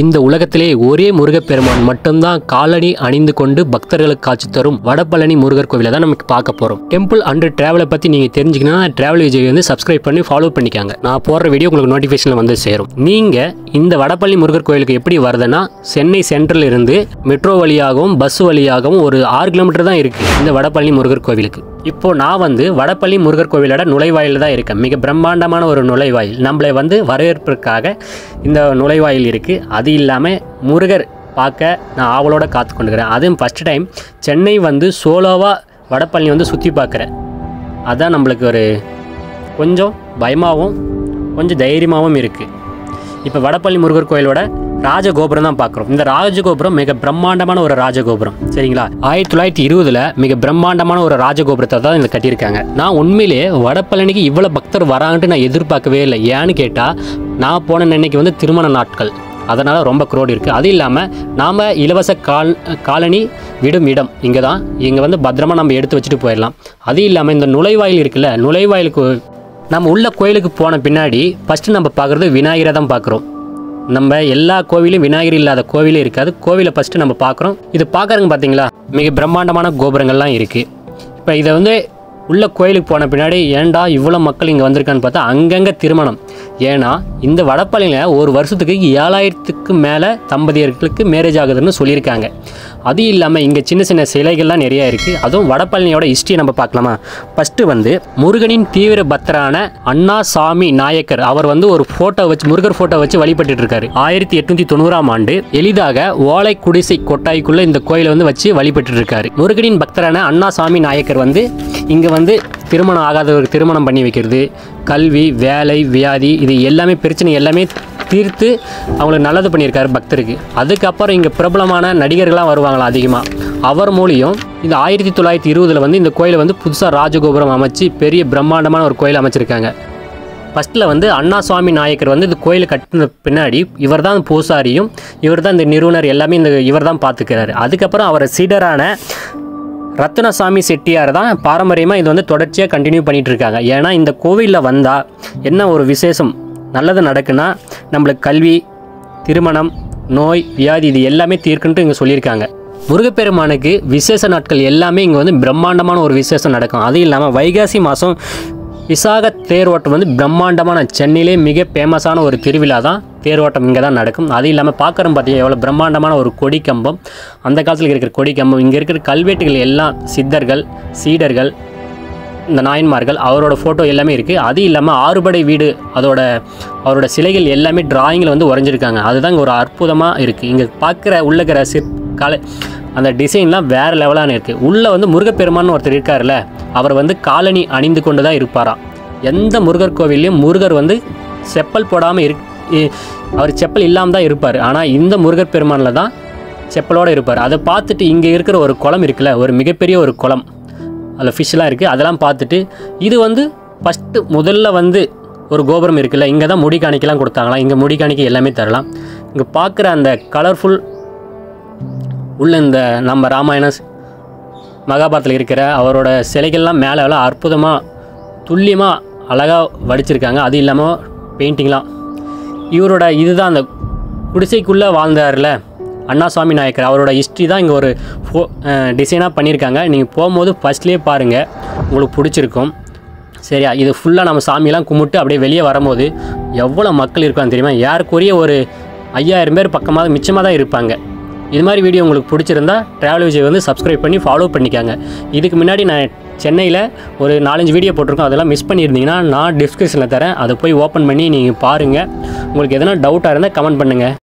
இந்த உலகத்திலே ஒரே முருகப்பெருமான் மட்டும்தான் காலணி அணிந்து கொண்டு பக்தர்களுக்கு காட்சி தரும் வடபழனி முருகர் கோவிலை தான் நமக்கு பார்க்க போகிறோம் டெம்பிள் அண்ட் டிராவலை பற்றி நீங்கள் தெரிஞ்சுக்கணும்னா டிராவல் விஜய் வந்து சப்ஸ்கிரைப் பண்ணி ஃபாலோ பண்ணிக்காங்க. நான் போடுற வீடியோ உங்களுக்கு நோட்டிஃபிகேஷனில் வந்து சேரும். நீங்கள் இந்த வடபழனி முருகர் கோயிலுக்கு எப்படி வருதுன்னா சென்னை சென்ட்ரல் இருந்து மெட்ரோ வழியாகவும் பஸ் வழியாகவும் ஒரு ஆறு கிலோமீட்டர் தான் இருக்குது இந்த வடபழனி முருகர் கோவிலுக்கு. இப்போ நான் வந்து வடப்பள்ளி முருகர் கோவிலோட நுழைவாயில் தான் இருக்கேன். மிக பிரம்மாண்டமான ஒரு நுழைவாயில். நம்மளை வந்து வரவேற்பிற்காக இந்த நுழைவாயில் இருக்குது அது இல்லாமல் முருகர் பார்க்க நான் ஆவலோட காத்து கொண்டுக்கிறேன் அதுவும் ஃபஸ்ட் டைம் சென்னை வந்து சோலோவாக வடப்பள்ளி வந்து சுற்றி பார்க்குறேன். அதுதான் நம்மளுக்கு ஒரு கொஞ்சம் பயமாகவும் கொஞ்சம் தைரியமாகவும் இருக்குது இப்போ வடப்பள்ளி முருகர் கோயிலோட ராஜகோபுரம் தான் பார்க்குறோம். இந்த ராஜகோபுரம் மிக பிரம்மாண்டமான ஒரு ராஜகோபுரம். சரிங்களா? ஆயிரத்தி தொள்ளாயிரத்தி இருபதுல மிக பிரம்மாண்டமான ஒரு ராஜகோபுரத்தை தான் இந்த கட்டியிருக்காங்க. நான் உண்மையிலேயே வடபழனிக்கு இவ்வளோ பக்தர் வராங்கன்ட்டு நான் எதிர்பார்க்கவே இல்லை. ஏன்னு கேட்டால் நான் போன அன்னைக்கு வந்து திருமண நாட்கள். அதனால் ரொம்ப க்ரோடு இருக்குது அது இல்லாமல் நாம் இலவச கால் காலனி விடும் இடம் இங்கே தான் இங்கே வந்து பத்திரமா நம்ம எடுத்து வச்சுட்டு போயிடலாம். அது இல்லாமல் இந்த நுழைவாயில் இருக்குல்ல நுழைவாயிலுக்கு நம்ம உள்ள கோயிலுக்கு போன பின்னாடி ஃபஸ்ட்டு நம்ம பார்க்குறது விநாயகரை தான் பார்க்குறோம். நம்ம எல்லா கோவிலும் விநாயகர் இல்லாத கோவிலே இருக்காது. கோவிலை ஃபஸ்ட்டு நம்ம பார்க்குறோம். இது பார்க்குறங்க பார்த்தீங்களா? மிக பிரம்மாண்டமான கோபுரங்கள்லாம் இருக்குது இப்போ இதை வந்து உள்ள கோயிலுக்கு போன பின்னாடி ஏன்டா இவ்வளோ மக்கள் இங்கே வந்திருக்கான்னு பார்த்தா அங்கங்கே திருமணம். ஏன்னா இந்த வடப்பள்ளியில் ஒரு வருஷத்துக்கு ஏழாயிரத்துக்கு மேலே தம்பதியர்களுக்கு மேரேஜ் ஆகுதுன்னு சொல்லியிருக்காங்க. அது இல்லாமல் இங்கே சின்ன சின்ன சிலைகள்லாம் நிறையா இருக்குது அதுவும் வடபழனியோட ஹிஸ்ட்ரி நம்ம பார்க்கலாமா? ஃபஸ்ட்டு வந்து முருகனின் தீவிர பக்தரான அண்ணா சாமி நாயக்கர். அவர் வந்து ஒரு ஃபோட்டோ வச்சு முருகர் ஃபோட்டோ வச்சு வழிபட்டு இருக்காரு. ஆயிரத்தி எட்நூத்தி தொண்ணூறாம் ஆண்டு எளிதாக ஓலை குடிசை கொட்டாய்க்குள்ள இந்த கோயிலை வந்து வச்சு வழிபட்டு இருக்காரு. முருகனின் பக்தரான அண்ணா சாமி நாயக்கர் வந்து இங்கே வந்து திருமணம் ஆகாதவருக்கு திருமணம் பண்ணி வைக்கிறது. கல்வி வேலை வியாதி இது எல்லாமே பிரச்சனை எல்லாமே தீர்த்து அவங்களுக்கு நல்லது பண்ணியிருக்காரு பக்தருக்கு. அதுக்கப்புறம் இங்கே பிரபலமான நடிகர்கள்லாம் வருவாங்களா அதிகமாக அவர் மூலியம் இந்த ஆயிரத்தி தொள்ளாயிரத்தி இருபதில் வந்து இந்த கோயிலை வந்து புதுசாக ராஜகோபுரம் அமைச்சு பெரிய பிரம்மாண்டமான ஒரு கோயில் அமைச்சிருக்காங்க. ஃபஸ்ட்டில் வந்து அண்ணா சுவாமி நாயக்கர் வந்து இந்த கோயிலை கட்டின பின்னாடி இவர் தான் பூசாரியும் இவர் தான் இந்த நிறுவனர் எல்லாமே இந்த இவர் தான் பார்த்துக்கிறாரு. அதுக்கப்புறம் அவரை சீடரான ரத்னசாமி செட்டியார் தான் பாரம்பரியமாக இது வந்து தொடர்ச்சியாக கண்டினியூ பண்ணிகிட்டு இருக்காங்க. ஏன்னா இந்த கோவிலில் வந்தால் என்ன ஒரு விசேஷம்? நல்லது நடக்குன்னா நம்மளுக்கு கல்வி திருமணம் நோய் வியாதி இது எல்லாமே தீர்க்குன்ட்டு இங்கே சொல்லியிருக்காங்க. முருகப்பெருமானுக்கு விசேஷ நாட்கள் எல்லாமே இங்கே வந்து பிரம்மாண்டமான ஒரு விசேஷம் நடக்கும். அது இல்லாமல் வைகாசி மாதம் விசாக தேரோட்டம் வந்து பிரம்மாண்டமான சென்னையிலே மிக ஃபேமஸான ஒரு திருவிழா தான் தேரோட்டம் இங்கே தான் நடக்கும். அது இல்லாமல் பார்க்குறோம் பார்த்தீங்கன்னா எவ்வளோ பிரம்மாண்டமான ஒரு கொடி கம்பம். அந்த காலத்தில் இருக்கிற கொடி கம்பம். இங்கே இருக்கிற கல்வெட்டுகள் எல்லாம் சித்தர்கள் சீடர்கள் இந்த நாயன்மார்கள் அவரோட ஃபோட்டோ எல்லாமே இருக்குது அது இல்லாமல் ஆறுபடை வீடு அதோட அவரோட சிலைகள் எல்லாமே டிராயிங்கில் வந்து உறைஞ்சிருக்காங்க. அதுதான் இங்கே ஒரு அற்புதமாக இருக்குது இங்கே பார்க்குற உள்ளக்கிற சிற் கலை அந்த டிசைன்லாம் வேறு லெவலான இருக்குது உள்ளே வந்து முருகப்பெருமான்னு ஒருத்தர் இருக்கார்ல அவர் வந்து காலனி அணிந்து கொண்டு தான் இருப்பாராம். எந்த முருகர் கோவில்லையும் முருகர் வந்து செப்பல் போடாமல் இரு இ- அவர் செப்பல் இல்லாமல் தான் இருப்பார். ஆனால் இந்த முருகர் பெருமானில் தான் செப்பலோடு இருப்பார். அதை பார்த்துட்டு இங்கே இருக்கிற ஒரு குளம் இருக்குல்ல ஒரு மிகப்பெரிய ஒரு குளம். அதில் ஃபிஷ்லாம் இருக்குது அதெல்லாம் பார்த்துட்டு இது வந்து ஃபஸ்ட்டு முதல்ல வந்து ஒரு கோபுரம் இருக்குல்ல இங்கே தான் முடி காணிக்கலாம் கொடுத்தாங்களாம். இங்கே முடி காணிக்க எல்லாமே தரலாம். இங்கே பார்க்குற அந்த கலர்ஃபுல் உள்ள இந்த நம்ம ராமாயண மகாபாரத்தில் இருக்கிற அவரோட சிலைகள்லாம் மேலே எல்லாம் அற்புதமாக துல்லியமாக அழகாக வடிச்சிருக்காங்க. அது இல்லாமல் பெயிண்டிங்லாம் இவரோட இதுதான் அந்த குடிசைக்குள்ளே வாழ்ந்தார்ல அண்ணாசாமி நாயக்கர் அவரோட ஹிஸ்ட்ரி தான் இங்கே ஒரு ஃபோ டிசைனாக பண்ணியிருக்காங்க. நீங்கள் போகும்போது ஃபஸ்ட்லேயே பாருங்கள் உங்களுக்கு பிடிச்சிருக்கும். சரியா? இது ஃபுல்லாக நம்ம சாமியெல்லாம் கும்பிட்டு அப்படியே வெளியே வரும்போது எவ்வளோ மக்கள் இருக்கான்னு தெரியுமா? யாருக்குரிய ஒரு ஐயாயிரம் பேர் பக்கமாக மிச்சமாக தான் இருப்பாங்க. இது மாதிரி வீடியோ உங்களுக்கு பிடிச்சிருந்தா ட்ராவல் விஜய் வந்து சப்ஸ்கிரைப் பண்ணி ஃபாலோ பண்ணிக்காங்க. இதுக்கு முன்னாடி நான் சென்னையில் ஒரு நாலஞ்சு வீடியோ போட்டிருக்கோம். அதெல்லாம் மிஸ் பண்ணியிருந்தீங்கன்னா நான் டிஸ்கிரிப்ஷனில் தரேன். அதை போய் ஓப்பன் பண்ணி நீங்கள் பாருங்கள் உங்களுக்கு எதனா டவுட்டாக இருந்தால் கமெண்ட் பண்ணுங்கள்